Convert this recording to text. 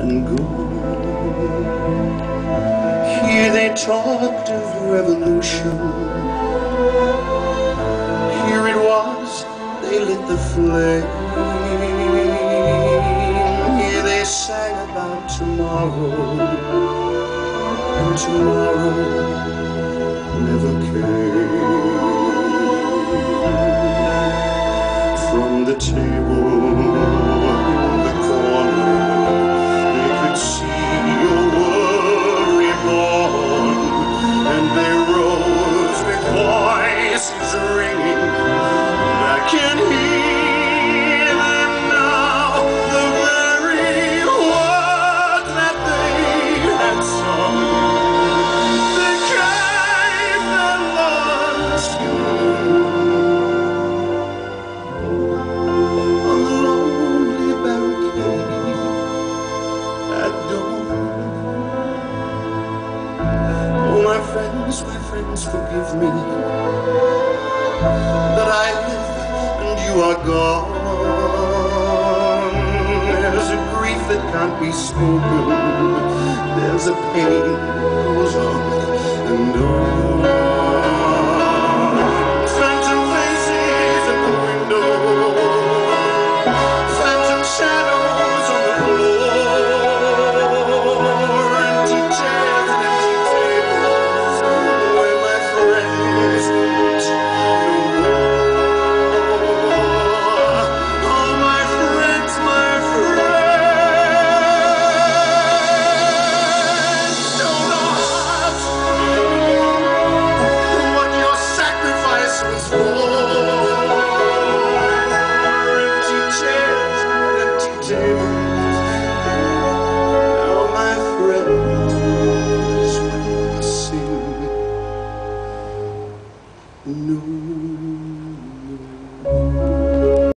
and go. Here they talked of revolution. Here it was, they lit the flame. Here they sang about tomorrow, and tomorrow never came. From the table friends, forgive me that I live and you are gone. There's a grief that can't be spoken. There's a pain that goes on and on. No.